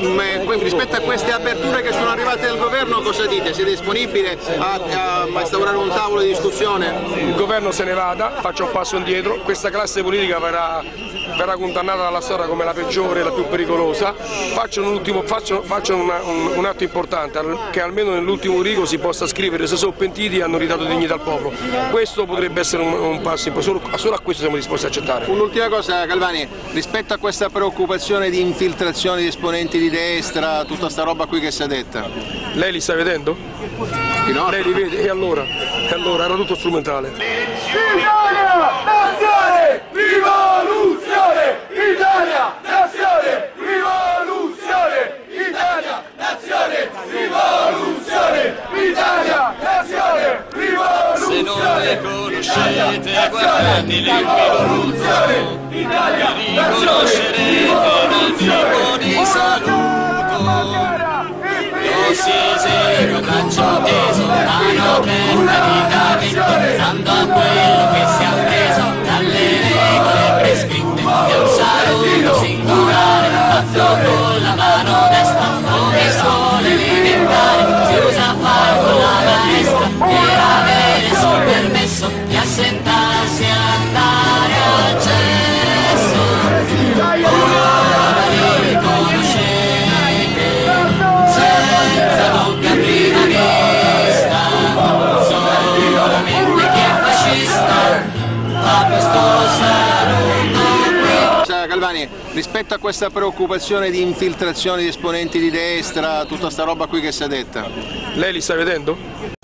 mm, rispetto a queste aperture che sono arrivate dal governo cosa dite? Siete disponibili a, a instaurare un tavolo di discussione? Il governo se ne vada, faccia un passo indietro, questa classe politica verrà, verrà condannata dalla storia come la peggiore, la più pericolosa, facciano, un, facciano, facciano una, un, un, atto importante, che almeno nell'ultimo rigo si possa scrivere se sono pentiti e hanno ridato dignità al popolo. Questo potrebbe essere un, un passo importante, solo, solo a questo siamo disposti a accettare. Un'ultima cosa Calvani, rispetto a questa preoccupazione di infiltrazione di esponenti di destra, tutta sta roba qui che si è detta. Lei li sta vedendo? No. Lei li vede e allora? E allora era tutto strumentale. Italia, rivoluzione! Italia, nazione, rivoluzione! Italia, nazione, rivoluzione! Italia, nazione, rivoluzione! Conoscete, guardateli qui lo Vi riconoscerete dal tipo di saluto. Così serio, braccio teso, mano aperta, vita pensando a quello che si è appreso dalle regole prescritte. È un saluto singolare, fatto con la mano destra, come sole elementari, si usa a fare con la maestra, Calvani, rispetto a questa preoccupazione di infiltrazione di esponenti di destra, tutta sta roba qui che si è detta. Lei li sta vedendo?